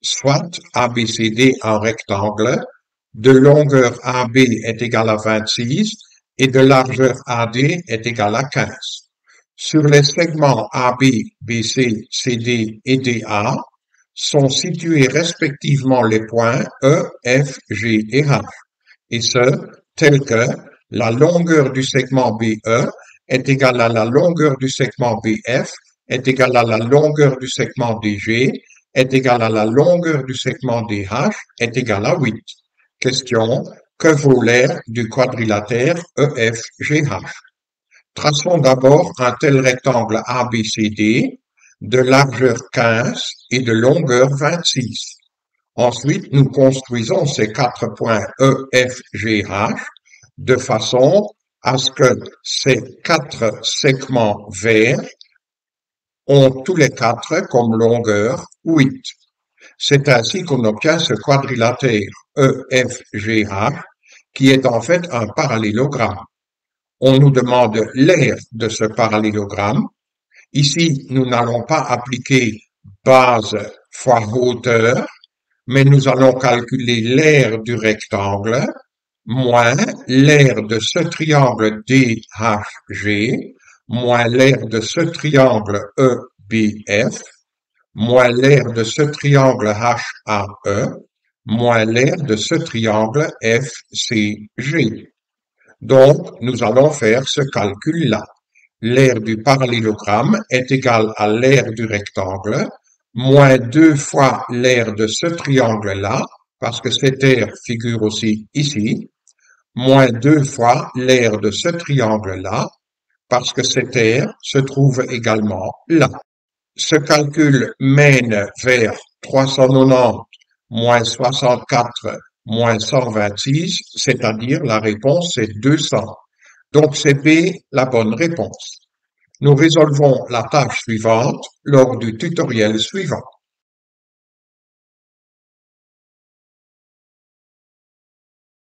soit ABCD en rectangle, de longueur AB est égal à 26 et de largeur AD est égal à 15. Sur les segments AB, BC, CD et DA sont situés respectivement les points E, F, G et H, et ce, tel que la longueur du segment BE est égale à la longueur du segment BF est égale à la longueur du segment DG est égale à la longueur du segment DH est égale à 8. Question, que vaut l'aire du quadrilatère EFGH Traçons d'abord un tel rectangle ABCD de largeur 15 et de longueur 26. Ensuite, nous construisons ces quatre points EFGH de façon à ce que ces quatre segments verts ont tous les quatre comme longueur 8. C'est ainsi qu'on obtient ce quadrilatère EFGH qui est en fait un parallélogramme. On nous demande l'aire de ce parallélogramme. Ici, nous n'allons pas appliquer base fois hauteur, mais nous allons calculer l'aire du rectangle moins l'aire de ce triangle DHG moins l'aire de ce triangle EBF moins l'aire de ce triangle HAE moins l'aire de ce triangle FCG. Donc, nous allons faire ce calcul-là. L'aire du parallélogramme est égale à l'aire du rectangle, moins deux fois l'aire de ce triangle-là, parce que cette aire figure aussi ici, moins deux fois l'aire de ce triangle-là, parce que cette aire se trouve également là. Ce calcul mène vers 390 moins 64 moins 126, c'est-à-dire la réponse est 200. Donc c'est B la bonne réponse. Nous résolvons la tâche suivante lors du tutoriel suivant.